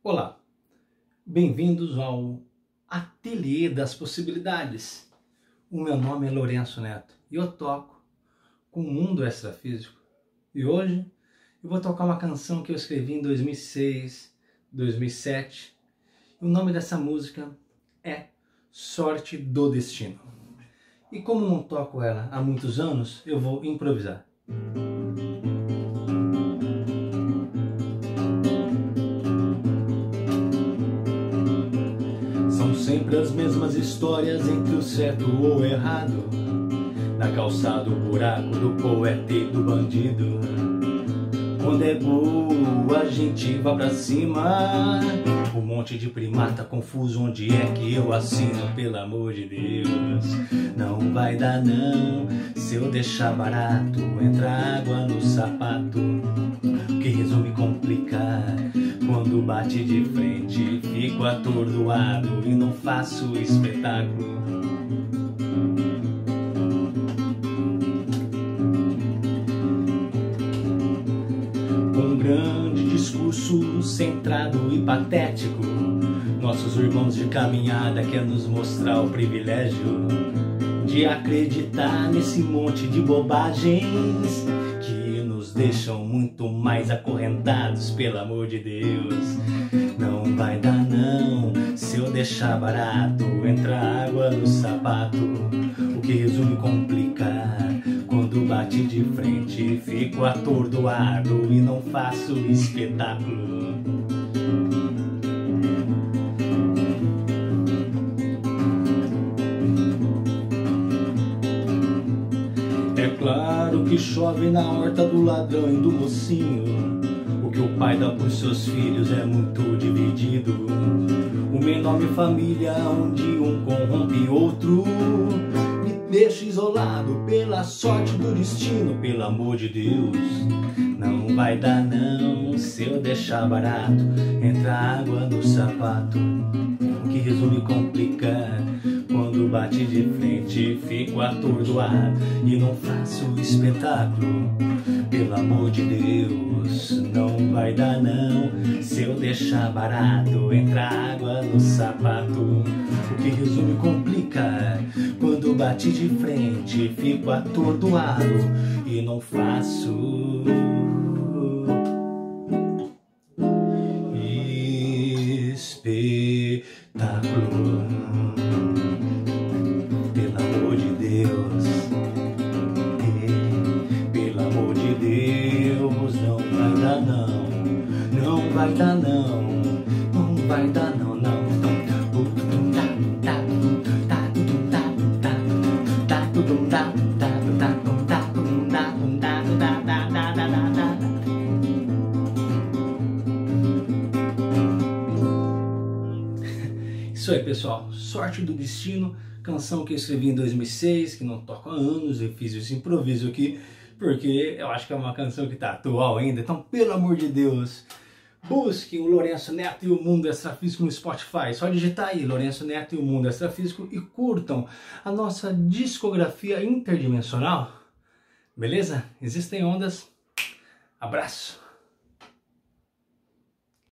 Olá, bem-vindos ao Ateliê das Possibilidades. O meu nome é Lourenço Neto e eu toco com o mundo extrafísico. E hoje eu vou tocar uma canção que eu escrevi em 2006, 2007. E o nome dessa música é Sorte do Destino. E como não toco ela há muitos anos, eu vou improvisar. Sempre as mesmas histórias entre o certo ou errado. Na calçada, o buraco do poeta e do bandido. Quando é boa, a gente vai pra cima. Um monte de primata confuso, onde é que eu assino? Pelo amor de Deus, não vai dar não. Se eu deixar barato, entra água no sapato. Que resume complicar quando bate de frente, fico atordoado e não faço espetáculo. Um grande discurso centrado e patético. Nossos irmãos de caminhada quer nos mostrar o privilégio de acreditar nesse monte de bobagens deixam muito mais acorrentados, pelo amor de Deus. Não vai dar não, se eu deixar barato, entra água no sapato. O que resume complicar, quando bate de frente, fico atordoado e não faço espetáculo. Claro que chove na horta do ladrão e do mocinho. O que o pai dá por seus filhos é muito dividido. Uma enorme família onde um corrompe outro. Me deixa isolado pela sorte do destino, pelo amor de Deus. Não vai dar não se eu deixar barato. Entra água no sapato, o que resume complicar quando bate de frente, fico atordoado e não faço espetáculo. Pelo amor de Deus, não vai dar não. Se eu deixar barato, entra água no sapato. O que resume complicar. Quando bate de frente, fico atordoado e não faço. Vai dar não, não vai dar não, não. Isso aí, pessoal. Sorte do Destino, canção que eu escrevi em 2006, que não toco há anos, eu fiz esse improviso aqui, porque eu acho que é uma canção que está atual ainda. Então, pelo amor de Deus, Busquem o Lourenço Neto e o Mundo Extrafísico no Spotify. Só digitar aí Lourenço Neto e o Mundo Extrafísico e curtam a nossa discografia interdimensional. Beleza? Existem ondas. Abraço!